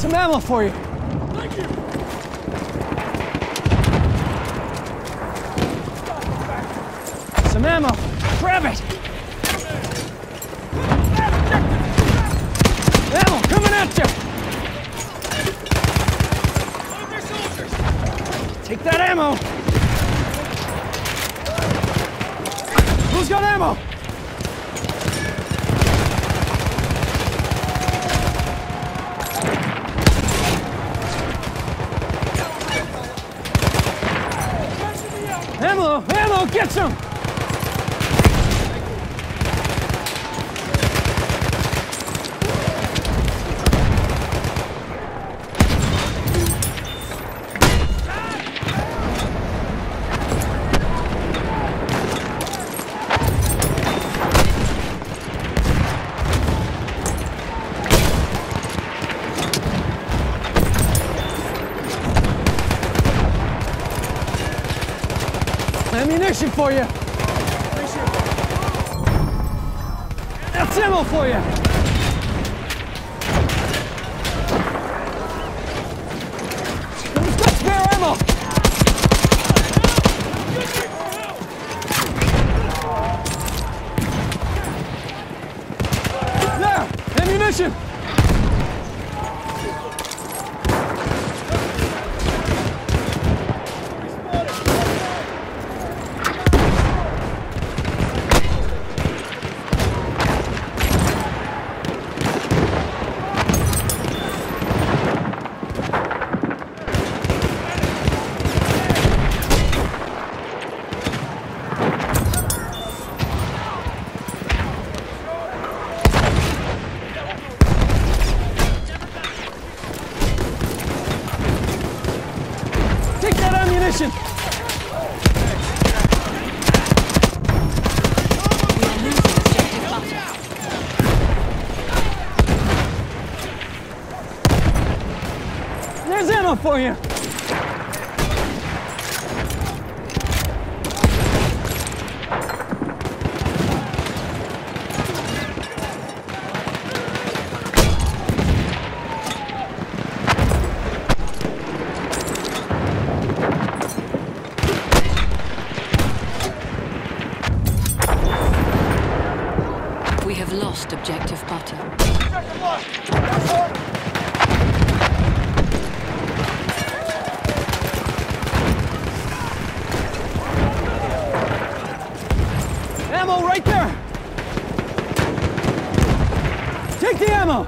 some ammo for you. Thank you. Some ammo. Grab it. Ammo coming at you. One of their soldiers. Take that ammo. Who's got? Ammo! Ammo! Ammunition for you! That's ammo for you! Spare ammo? There! Ammunition! Take butter. There's ammo for you! We have lost objective butter. Ammo right there! Take the ammo!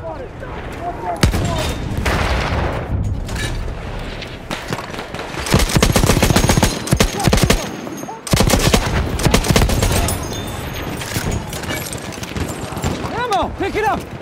Ammo! Pick it up!